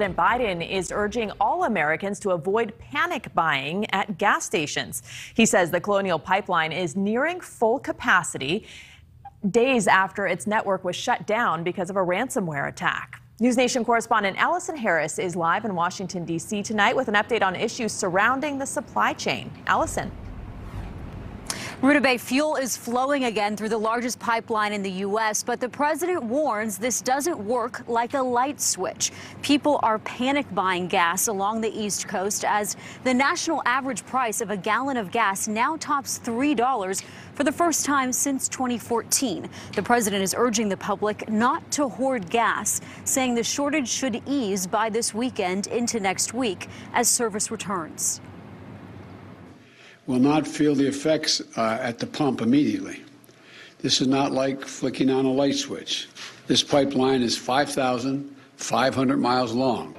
President Biden is urging all Americans to avoid panic buying at gas stations. He says the Colonial Pipeline is nearing full capacity days after its network was shut down because of a ransomware attack. News Nation correspondent Allison Harris is live in Washington, D.C. tonight with an update on issues surrounding the supply chain. Allison. Rudabeh Bay fuel is flowing again through the largest pipeline in the U.S., but the president warns this doesn't work like a light switch. People are panic buying gas along the East Coast as the national average price of a gallon of gas now tops $3 for the first time since 2014. The president is urging the public not to hoard gas, saying the shortage should ease by this weekend into next week as service returns will not feel the effects uh, at the pump immediately. This is not like flicking on a light switch. This pipeline is 5,500 miles long.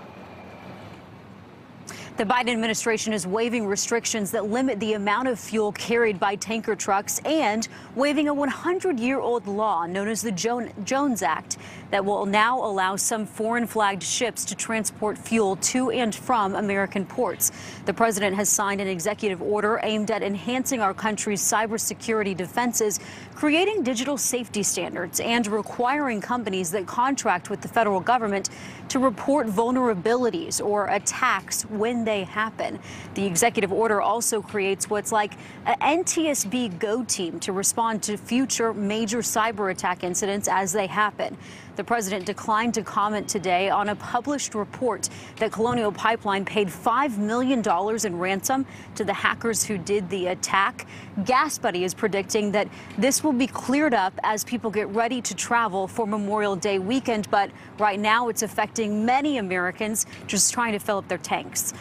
The Biden administration is waiving restrictions that limit the amount of fuel carried by tanker trucks and waiving a 100 year old law known as the Jones Act that will now allow some foreign flagged ships to transport fuel to and from American ports. The president has signed an executive order aimed at enhancing our country's cybersecurity defenses, creating digital safety standards, and requiring companies that contract with the federal government to report vulnerabilities or attacks when they happen. The executive order also creates what's like an NTSB Go team to respond to future major cyber attack incidents as they happen. The president declined to comment today on a published report that Colonial Pipeline paid $5 million in ransom to the hackers who did the attack. GasBuddy is predicting that this will be cleared up as people get ready to travel for Memorial Day weekend, but right now it's affecting many Americans just trying to fill up their tanks.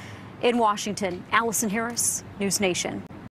In Washington, Allison Harris, News Nation.